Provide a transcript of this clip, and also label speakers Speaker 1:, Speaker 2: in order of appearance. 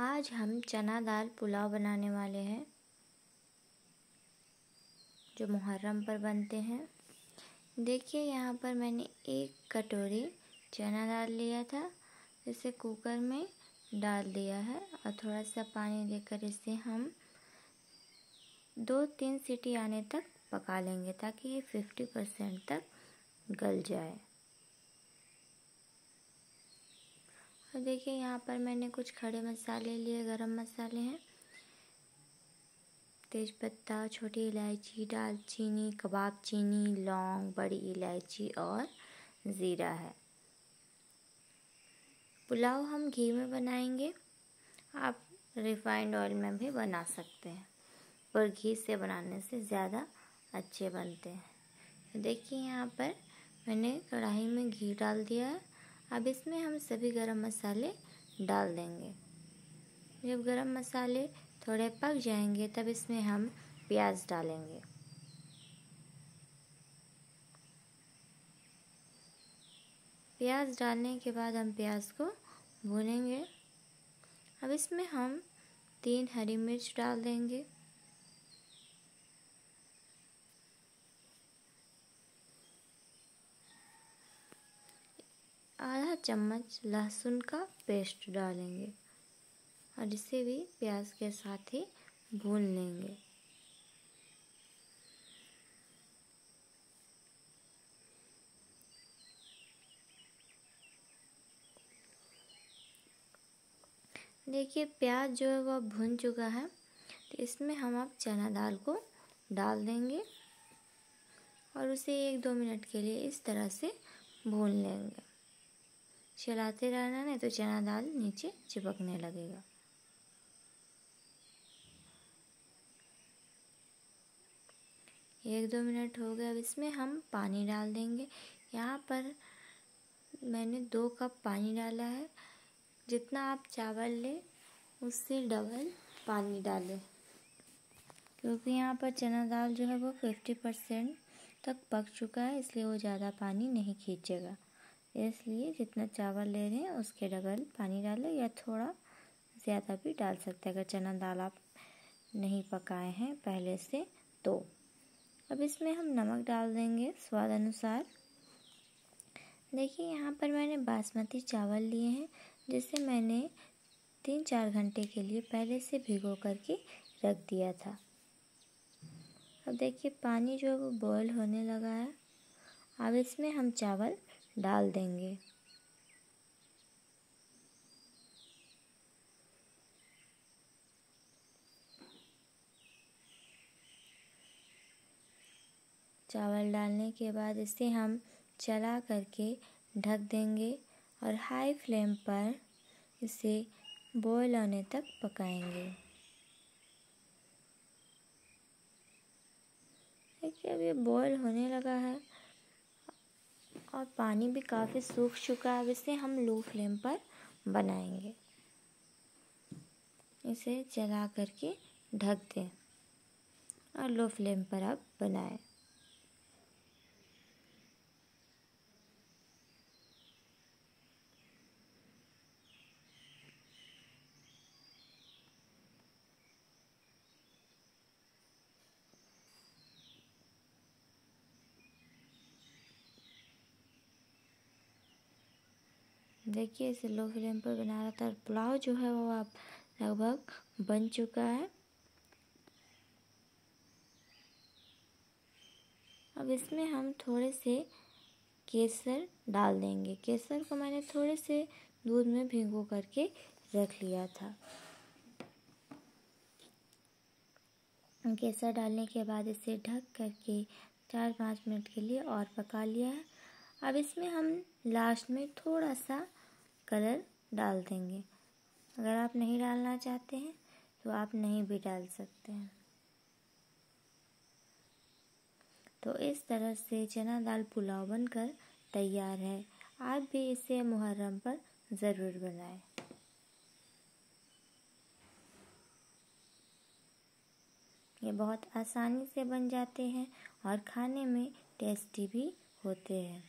Speaker 1: आज हम चना दाल पुलाव बनाने वाले हैं, जो मुहर्रम पर बनते हैं। देखिए, यहाँ पर मैंने एक कटोरी चना दाल लिया था, इसे कुकर में डाल दिया है और थोड़ा सा पानी देकर इसे हम दो तीन सीटी आने तक पका लेंगे, ताकि ये फिफ्टी परसेंट तक गल जाए और देखिए यहाँ पर मैंने कुछ खड़े मसाले लिए, गरम मसाले हैं। तेज़पत्ता छोटी इलायची, दालचीनी, कबाब चीनी, लौंग, बड़ी इलायची और ज़ीरा है। पुलाव हम घी में बनाएँगे। आप रिफाइंड ऑयल में भी बना सकते हैं, पर घी से बनाने से ज़्यादा अच्छे बनते हैं। देखिए यहाँ पर मैंने कढ़ाई में घी डाल दिया है। अब इसमें हम सभी गरम मसाले डाल देंगे। जब गरम मसाले थोड़े पक जाएँगे, तब इसमें हम प्याज डालेंगे। प्याज डालने के बाद हम प्याज को भूनेंगे। अब इसमें हम तीन हरी मिर्च डाल देंगे। आधा चम्मच लहसुन का पेस्ट डालेंगे और इसे भी प्याज के साथ ही भून लेंगे। देखिए, प्याज जो है वह भुन चुका है तो इसमें हम अब चना दाल को डाल देंगे और उसे एक दो मिनट के लिए इस तरह से भून लेंगे। चलाते रहना, नहीं तो चना दाल नीचे चिपकने लगेगा। एक दो मिनट हो गया अब इसमें हम पानी डाल देंगे। यहाँ पर मैंने दो कप पानी डाला है। जितना आप चावल लें, उससे डबल पानी डालें। क्योंकि यहाँ पर चना दाल जो है वो फिफ्टी परसेंट तक पक चुका है, इसलिए वो ज़्यादा पानी नहीं खींचेगा। इसलिए जितना चावल ले रहे हैं, उसके डबल पानी डालें या थोड़ा ज़्यादा भी डाल सकते हैं। अगर चना दाल आप नहीं पकाए हैं, पहले से तो। अब इसमें हम नमक डाल देंगे स्वाद अनुसार। देखिए, यहाँ पर मैंने बासमती चावल लिए हैं, जिसे मैंने तीन चार घंटे के लिए पहले से भिगो करके रख दिया था। अब देखिए, पानी जो है वो बॉयल होने लगा है। अब इसमें हम चावल डाल देंगे। चावल डालने के बाद इसे हम चला करके ढक देंगे और हाई फ्लेम पर इसे बॉयल होने तक पकाएँगे। देखिए, अब ये बॉयल होने लगा है। और पानी भी काफ़ी सूख चुका है। अब इसे हम लो फ्लेम पर बनाएँगे। इसे जला करके ढक दें और लो फ्लेम पर अब बनाएँ। देखिए, इसे लो फ्लेम पर बना रहा था पुलाव जो है वो अब लगभग बन चुका है। अब इसमें हम थोड़े से केसर डाल देंगे। केसर को मैंने थोड़े से दूध में भिगो करके रख लिया था। केसर डालने के बाद इसे ढक करके चार पाँच मिनट के लिए और पका लिया है। अब इसमें हम लास्ट में थोड़ा सा कलर डाल देंगे। अगर आप नहीं डालना चाहते हैं तो आप नहीं भी डाल सकते हैं। तो इस तरह से चना दाल पुलाव बनकर तैयार है। आप भी इसे मुहर्रम पर ज़रूर बनाएँ। ये बहुत आसानी से बन जाते हैं और खाने में टेस्टी भी होते हैं।